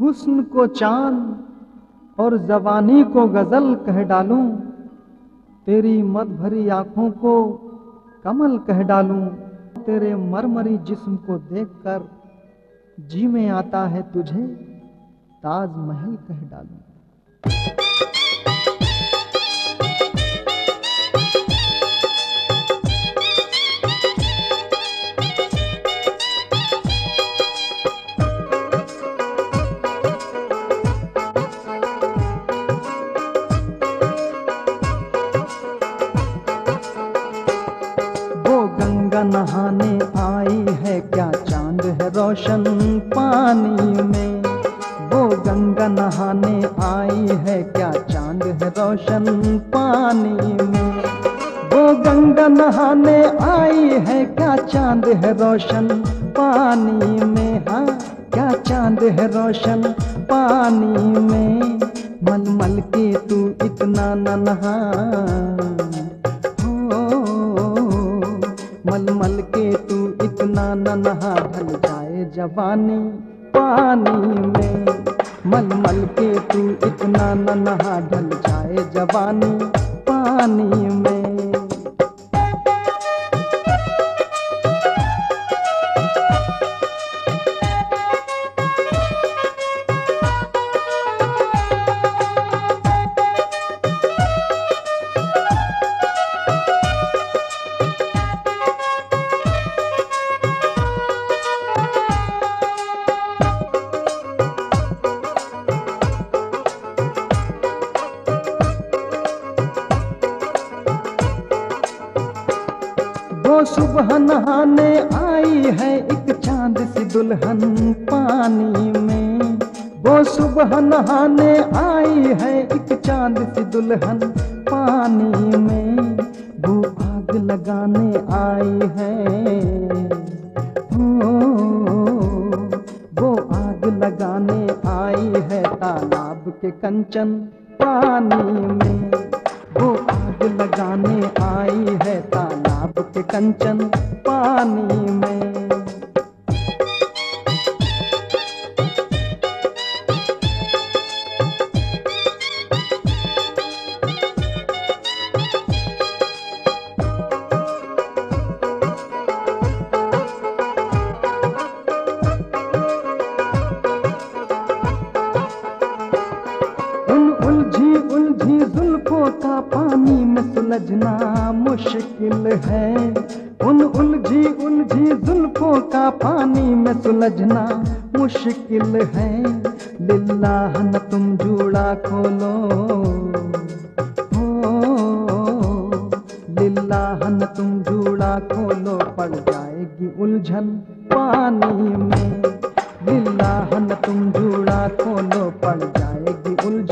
हुस्न को चाँद और जवानी को गज़ल कह डालूं। तेरी मत भरी आँखों को कमल कह डालूं। तेरे मरमरी जिस्म को देखकर जी में आता है तुझे ताजमहल कह डालूं। गंगा नहाने आई है क्या चाँद है रोशन पानी में? वो गंगा नहाने आई है क्या चाँद है रोशन पानी में? वो गंगा नहाने आई है क्या चाँद है रोशन पानी में? हाँ क्या चाँद है रोशन पानी में? मल मल के तू इतना नहा। न नहा ढल जाए जवानी पानी में। मल मल के तू इतना न नहा ढल जाए जवानी पानी में। सुबह नहाने आई है एक चाँद सी दुल्हन पानी में। वो सुबह नहाने आई है एक चाँद सी दुल्हन पानी में। वो आग लगाने आई है। वो आग लगाने आई है तालाब के कंचन पानी में। वो आग लगाने आई है तालाब के कंचन पानी में। में सुलझना मुश्किल है। उन उलझी उलझी जुल्फों का पानी में सुलझना मुश्किल है। लिल्लाह न तुम जूड़ा खोलो। हो लिल्लाह न तुम जूड़ा खोलो। पड़ जाएगी उलझन पानी में। लिल्लाह न तुम जूड़ा खोलो। पड़ जाएगी उलझन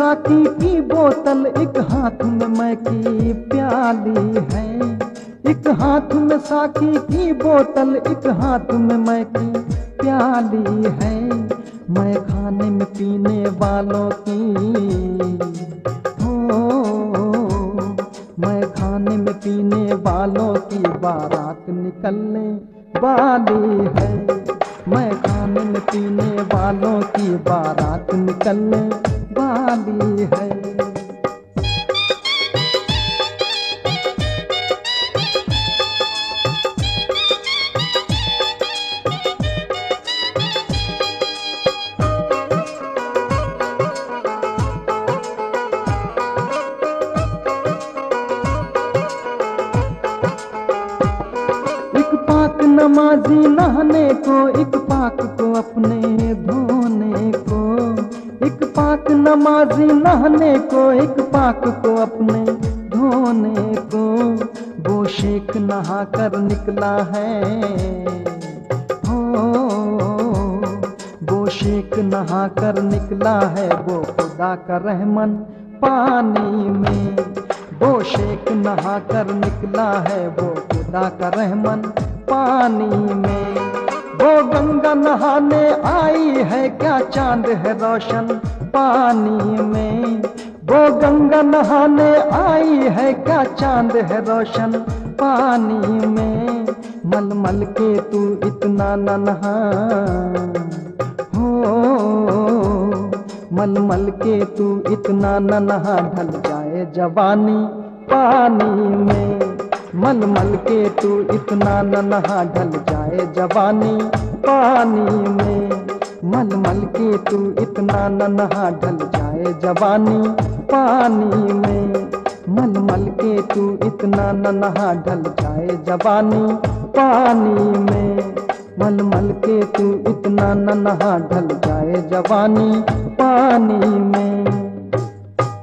साकी की बोतल एक हाथ में मैं की प्याली है। एक हाथ में साकी की बोतल, एक हाथ में मैं की प्याली है। मैं खाने में पीने वालों की हो। मैं खाने में पीने वालों की बारात निकलने वाली है। मैं खाने में पीने वालों की बारात निकलने वाली है। नमाजी नहाने को एक पाक को अपने धोने को। एक पाक नमाजी नहाने को, एक पाक को अपने धोने को। वो शेख नहा कर निकला है। हो, वो शेख नहा कर निकला है। वो खुदा का रहमन पानी में। वो शेख नहा कर निकला है। वो खुदा का रहमन पानी में। वो गंगा नहाने आई है, क्या चाँद है रोशन पानी में? वो गंगा नहाने आई है, क्या चाँद है रोशन पानी में? मल मल के तू इतना न नहा। हो मल मल के तू इतना न नहा। ढल जाए जवानी पानी में। मल मल के तू इतना न नहा ढल जाए जवानी पानी में। मल मल के तू इतना न नहा ढल जाए जवानी पानी में। मल मल के तू इतना न नहा ढल जाए जवानी पानी में। मल मल के तू इतना न नहा ढल जाए जवानी पानी में।